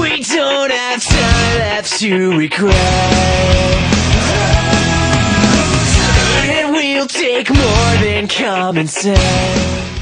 We don't have time left to regret. And we'll take more than common sense.